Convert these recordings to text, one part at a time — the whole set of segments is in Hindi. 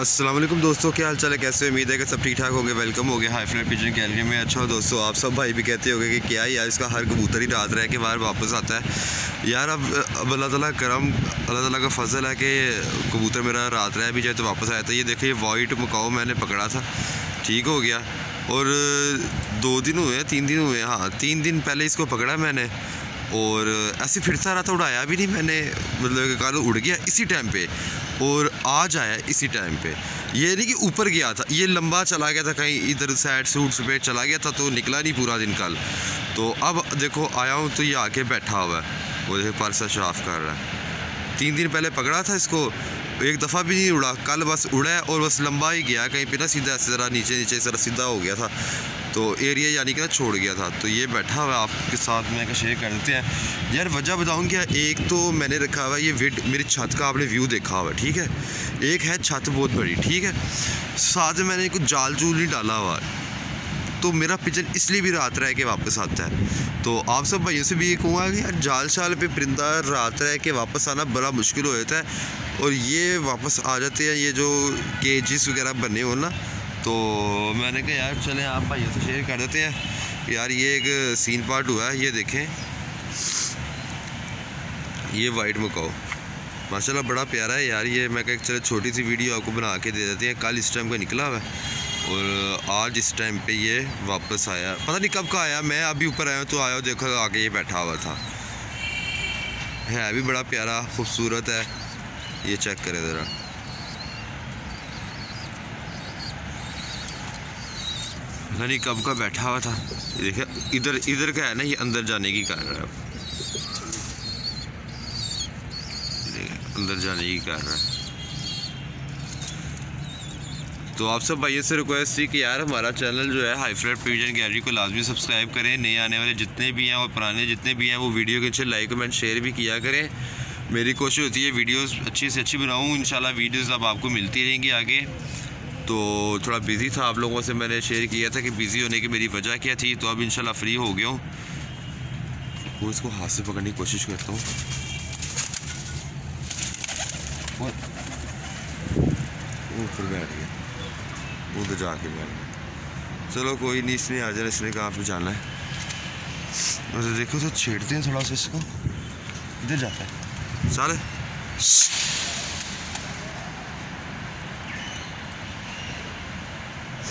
वालेकुम दोस्तों, क्या हाल चाल है? कैसे उम्मीद है कि सब ठीक ठाक होंगे? वेलकम हो गया हाई फ़्लाइट पिजन गैलरी में। अच्छा दोस्तों, आप सब भाई भी कहते होंगे कि क्या यार इसका हर कबूतर ही रात रह के बाहर वापस आता है। यार अब अब अल्लाह ताला करम, अल्लाह ताला का फजल है कि कबूतर मेरा रात रह भी जाए तो वापस आया था ये देखिए वाइट मकाओ मैंने पकड़ा था। ठीक हो गया। और दो दिन हुए तीन दिन हुए हाँ तीन दिन पहले इसको पकड़ा मैंने। और ऐसे फिर फिरता रहा था उड़ाया भी नहीं मैंने मतलब कल उड़ गया इसी टाइम पे। और आज आया इसी टाइम पे। ये नहीं कि ऊपर गया था, ये लंबा चला गया था कहीं इधर साइड सूट्स पे चला गया था तो निकला नहीं पूरा दिन कल। तो अब देखो, आया हूँ तो ये आके बैठा हुआ है। वो देखो परसा शराफ कर रहा है। तीन दिन पहले पकड़ा था इसको, एक दफ़ा भी नहीं उड़ा। कल बस उड़ा और बस लंबा ही गया कहीं पे ना सीधा ऐसे ज़रा नीचे नीचे ज़रा सीधा हो गया था। तो एरिया यानी कि ना छोड़ गया था। तो ये बैठा हुआ आपके साथ, में शेयर कर देते हैं। यार, वजह बताऊँ क्या, एक तो मैंने रखा हुआ ये विड मेरी छत का आपने व्यू देखा हुआ, ठीक है? एक है छत बहुत बड़ी, ठीक है? साथ में मैंने कुछ जाल जूल नहीं डाला हुआ तो मेरा पिजन इसलिए भी रात रह के वापस आता है। तो आप सब भाइयों से भी ये कहूँगा कि यार, जाल शाल पे परिंदा रात रह के वापस आना बड़ा मुश्किल हो जाता है। और ये वापस आ जाते हैं, ये जो केजिस वगैरह बने हो ना तो मैंने कहा, यार, चले, आप भाइयों से शेयर कर देते हैं। यार, ये एक सीन पार्ट हुआ है ये देखें। ये वाइट मकाओ। माशाल्लाह, बड़ा प्यारा है यार ये। मैं कह चलो, छोटी सी वीडियो आपको बना के दे देते हैं। कल इस टाइम का निकला हुआ और आज इस टाइम पे ये वापस आया। पता नहीं कब का आया, मैं अभी ऊपर आया हूँ तो आया देखो, आगे ये बैठा हुआ था। है भी बड़ा प्यारा, खूबसूरत है। ये चेक करें ज़रा। नहीं कब का बैठा हुआ था। देखिए, इधर इधर का है ना, ये अंदर जाने की कर रहा है अंदर जाने की कर रहा है। तो आप सब भाइयों से रिक्वेस्ट थी कि यार हमारा चैनल जो है हाई फ्लैट प्रिविजन गैलरी को लाजमी सब्सक्राइब करें। नए आने वाले जितने भी हैं और पुराने जितने भी हैं, वो वीडियो के नीचे लाइक कमेंट शेयर भी किया करें। मेरी कोशिश होती है वीडियोस अच्छी से अच्छी बनाऊँ। इन वीडियोज़ अब आपको मिलती रहेंगी आगे। तो थोड़ा बिज़ी था। आप लोगों से मैंने शेयर किया था कि बिज़ी होने की मेरी वजह क्या थी। तो अब इन फ्री हो गया हूँ। वो इसको हाथ से पकड़ने की कोशिश करता हूँ। फिर बैठ गया। उधर जाके बैठ गया। चलो कोई नहीं, इसने आ जाना, इसने कहा पे जाना है। देखो तो छेड़ते हैं थोड़ा सा इसको। इधर जाता है। चल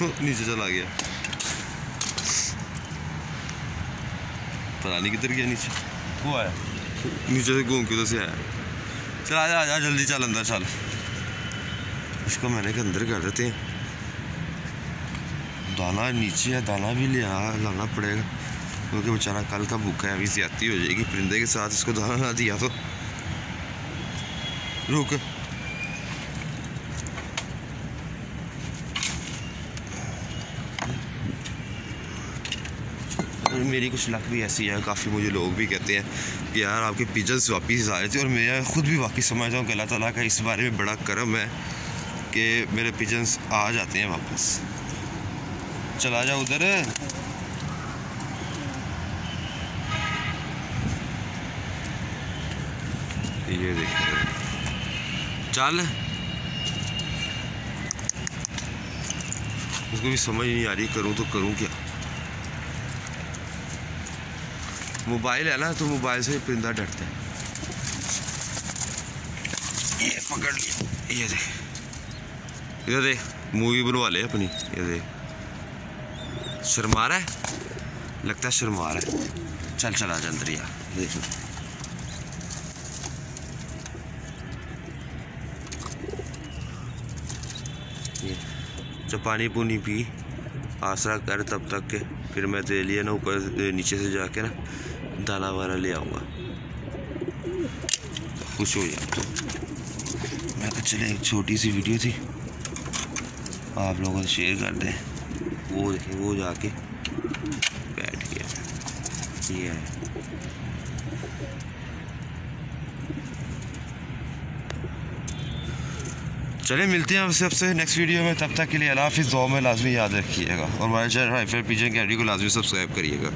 नीचे चला गया। पता नहीं किधर गया नीचे। वो आया। नीचे से घूम के तो से आया। चल आ जा आ जा जल्दी चल अंदर चल। इसको मैंने के अंदर कर देते हैं। दाना नीचे है दाना भी ले आ लाना पड़ेगा। क्योंकि बेचारा कल का भूखा है अभी ज़्यादा हो जाएगी। परिंदे के साथ इसको दाना ना दिया तो। रुक। मेरी कुछ लक भी ऐसी है, काफ़ी मुझे लोग भी कहते हैं कि यार आपके पिजन्स वापस आ रहे थे और मैं खुद भी वाकई समझता हूँ कि अल्लाह ताला का इस बारे में बड़ा करम है कि मेरे पिजन्स आ जाते हैं वापस। चला जा उधर। ये देख। चल। उसको भी समझ नहीं आ रही, करूँ तो करूँ क्या? मोबाइल है ना तो मोबाइल से परिंदा डरता है। ये पकड़ लिया। ये देख। ये देख, मूवी बनवा ले अपनी। ये देख। शर्मा रहा है? लगता है शर्मा है। चल चल अंदर यार देख। जब पानी पुनी पी, आसरा कर तब तक के, फिर मैं दे ना ऊपर, नीचे से जाके ना दाना वाना ले आऊँगा। खुश हो जाता मैं तो चले, एक छोटी सी वीडियो थी। आप लोगों से शेयर कर दें। वो देखें, वो जाके बैठ गया। ये है। चलिए मिलते हैं आपसे सबसे नेक्स्ट वीडियो में। तब तक के लिए अल्लाह हाफिज़ दो में लाजमी याद रखिएगा। और हमारे चैनल फाई पीजन कैडी को लाजमी सब्सक्राइब करिएगा।